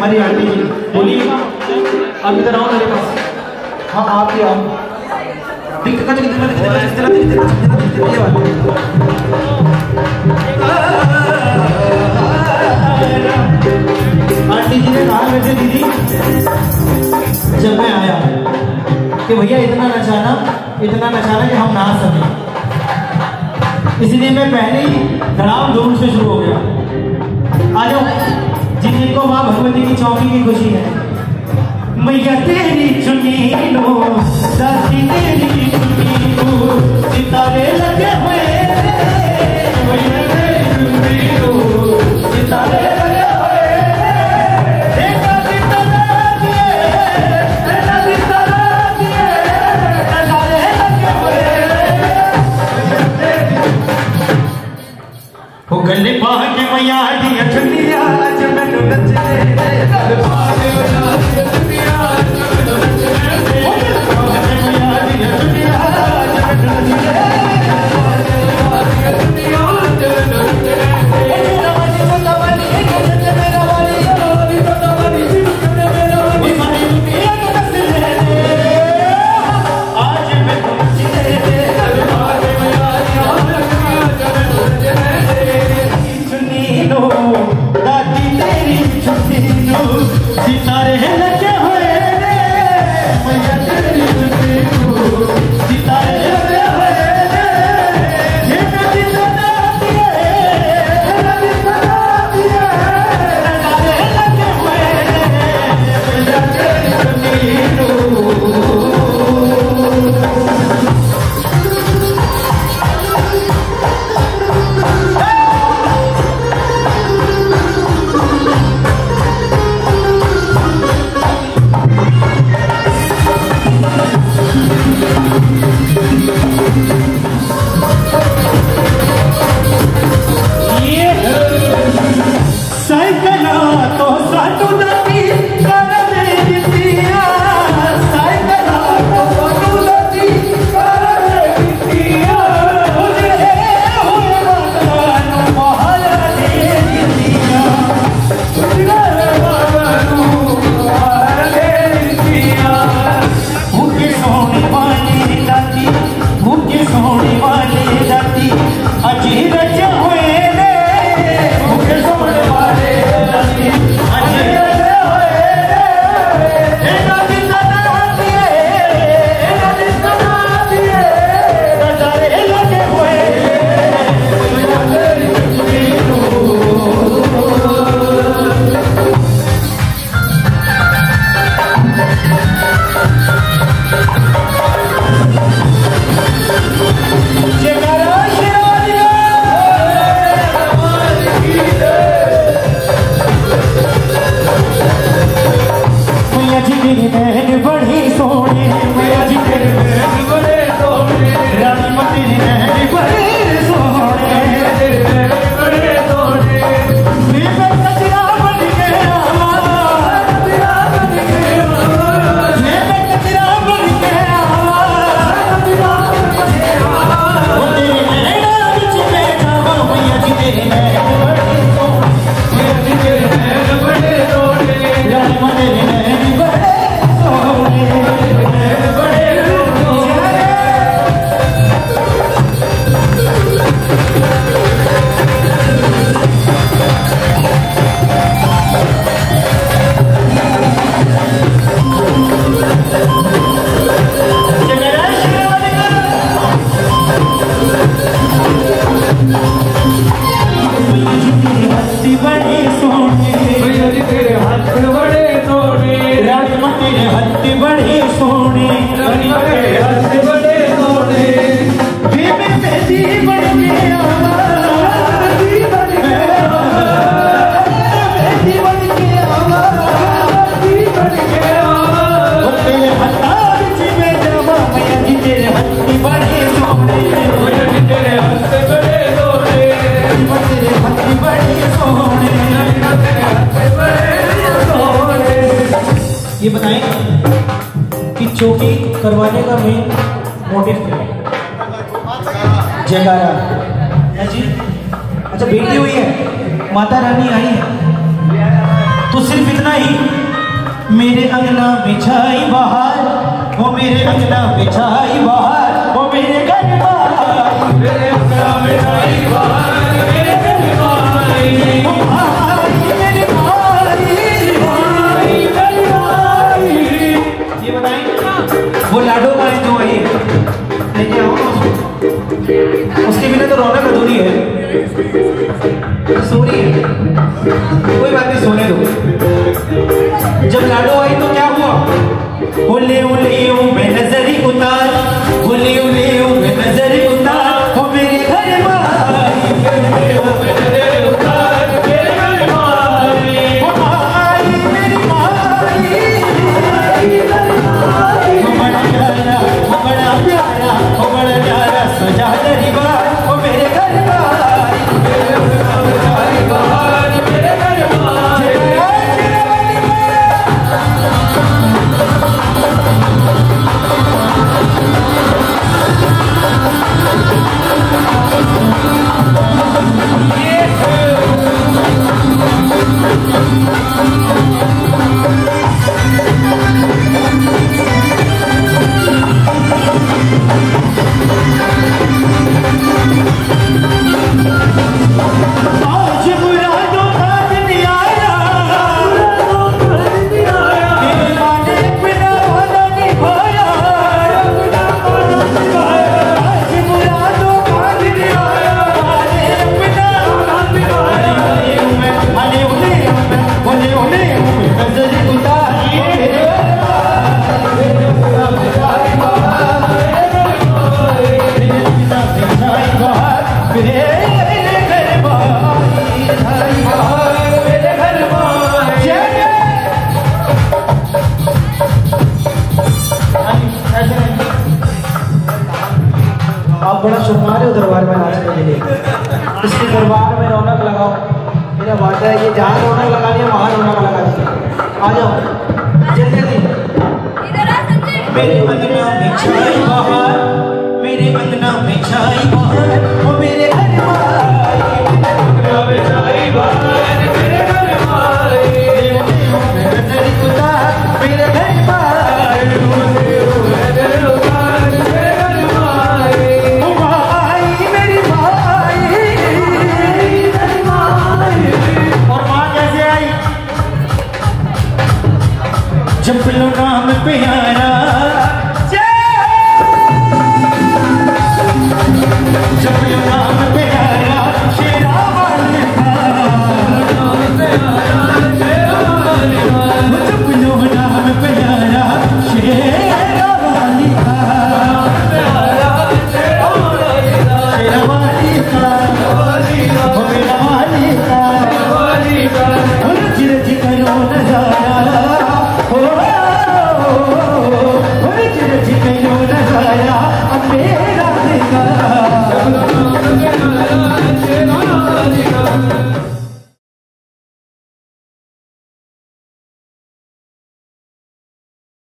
ہماری آنٹی جی بولیے آپ ادھر آؤ میرے پاس ہاں آپ کے آؤ آنٹی جی نے کہا ویسے دیدی جب میں آیا کہ بھیا اتنا نچانا اتنا نچانا کہ ہم نہ سکیں اسی لیے میں پہلے ہی دھڑام دھوم سے شروع ہو گیا آ جاؤ ان کو ماں بھگوتی کی چوکی کی خوشی ہے۔ میاں تیری چنی نو، ساتھی تیری چنی نو۔ گل کے میاں دی اٹھنی آج من نچے۔ گل پاک میاں Yeah. چوکی کروانے کا مین موٹیو کیا ہے؟ جیکارا جی؟ اچھا بیٹی ہوئی ہے، ماتا رانی آئی ہے۔ تو صرف اتنا ہی۔ میرے انگنا میں چھائی بہار، وہ میرے انگنا میں چھائی بہار، وہ میرے گھر بہار۔ میرے انگنا میں چھائی بہار۔ آپ بڑا شمار ہو دربار میں ناچنے کے لیے۔ اس کی دربار میں رونق لگاؤ۔ میرا وعدہ ہے یہ جہاں رونق لگا لیا وہاں رونق لگا دیجیے آ جاؤ۔ جلدی جلدی۔ میرے انگنا میں چھائی بہار، میرے انگنا میں چھائی بہار وہ میرے گھر بہار